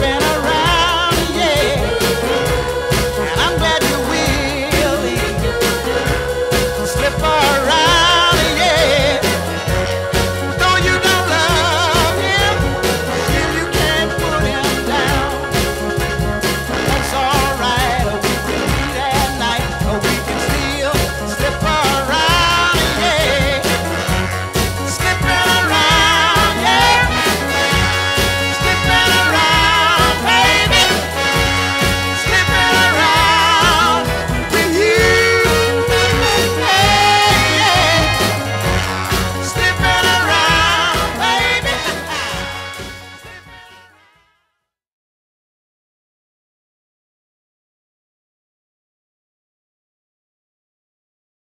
been around.